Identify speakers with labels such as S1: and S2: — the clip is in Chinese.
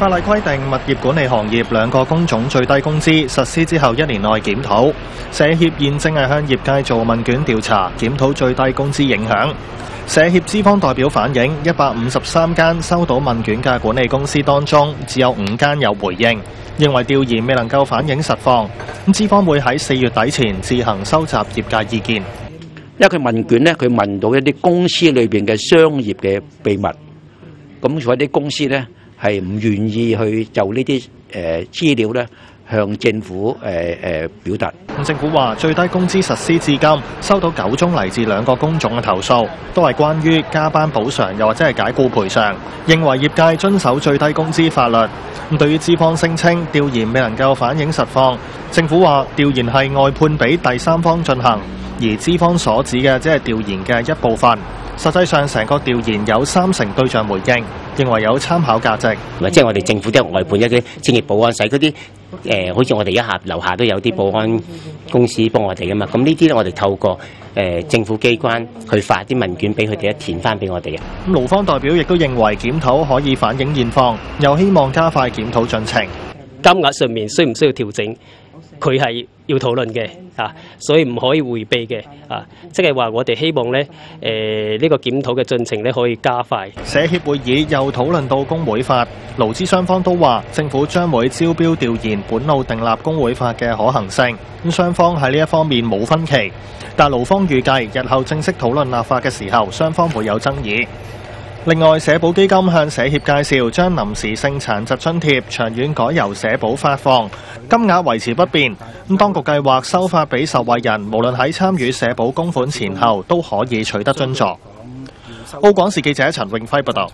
S1: 法例規定物業管理行業兩個工種最低工資實施之後一年內檢討。社協現正係向業界做問卷調查，檢討最低工資影響。社協資方代表反映，一百五十三間收到問卷嘅管理公司當中，只有五間有回應，認為調研未能夠反映實況。咁資方會喺四月底前自行收集業界意見。
S2: 因為佢問卷咧，佢問到一啲公司裏邊嘅商業嘅秘密，咁所以啲公司咧係唔願意去就呢啲誒資料咧向政府誒誒表達。
S1: 政府話最低工資實施至今，收到九宗嚟自兩個工種嘅投訴，都係關於加班補償又或者係解僱賠償，認為業界遵守最低工資法律。咁對於資方聲稱調研未能夠反映實況，政府話調研係外判俾第三方進行，而資方所指嘅只係調研嘅一部分。實際上，成個調研有三成對象回應，認為有參考價值。
S3: 即係我哋政府都有外判一啲清潔保安使嗰啲誒，好似我哋一下樓下都有啲保安公司幫我哋噶嘛。咁呢啲咧，我哋透過誒、呃、政府機關去發啲問卷俾佢哋，一填翻俾我哋嘅。
S1: 咁勞方代表亦都認為檢討可以反映現況，又希望加快檢討進程。
S4: 金額上面需唔需要調整？佢係要討論嘅啊，所以唔可以迴避嘅啊，即係話我哋希望咧，誒呢個檢討嘅進程咧可以加快。
S1: 社協會議又討論到工會法，勞資雙方都話政府將會招標調研本澳訂立工會法嘅可行性。咁雙方喺呢一方面冇分歧，但勞方預計日後正式討論立法嘅時候，雙方會有爭議。另外，社保基金向社協介紹將臨時性殘疾津貼長遠改由社保發放，金額維持不變。咁當局計劃收發俾受惠人，無論喺參與社保供款前後都可以取得津助。澳港視記者陳永輝報道。